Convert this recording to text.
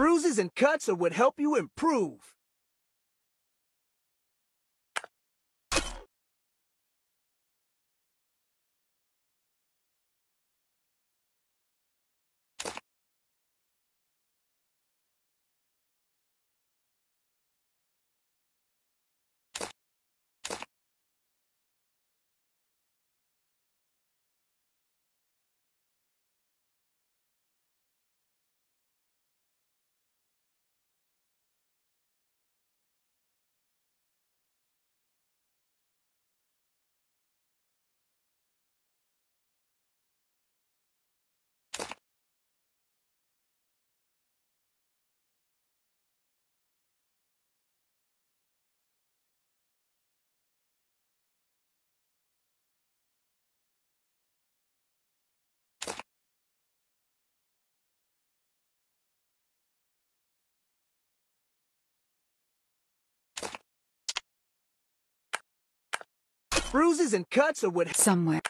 Bruises and cuts are what help you improve. Bruises and cuts are what Somewhere.